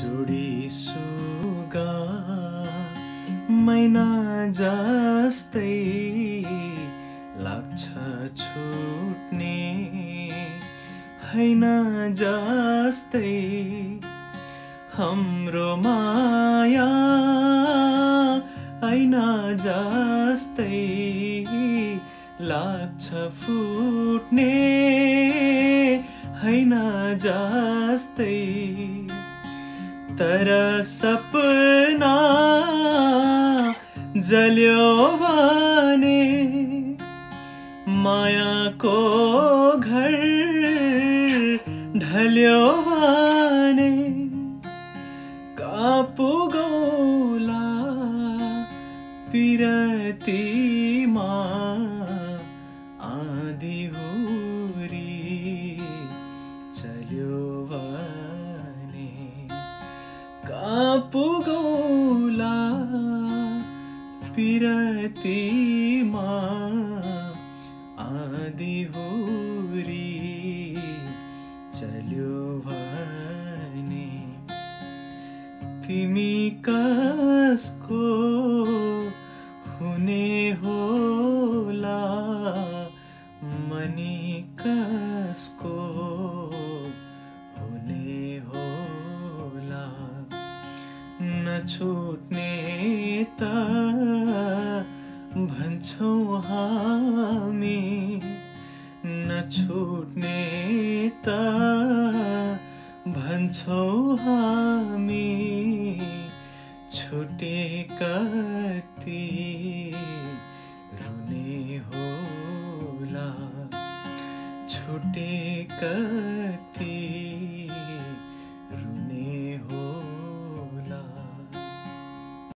जोडी सुगा मैना जस्तै लाग्छ छुट्ने हैन जस्तै हाम्रो माया ऐन जस्तै लाग्छ फुट्ने हैन जस्तै तर सपना जल्योवाने माया को घर ढल्योवाने कापू गोला पिरती माँ। कापु गौला पिरतीमा आधी हुरी चल्यो भने तिमी कसको हुने होला मनी कसको नछुट्ने त भन्छौँ हामी। नछुट्ने त भन्छौँ हामी। छुटे कति रुने होला? छुटे कति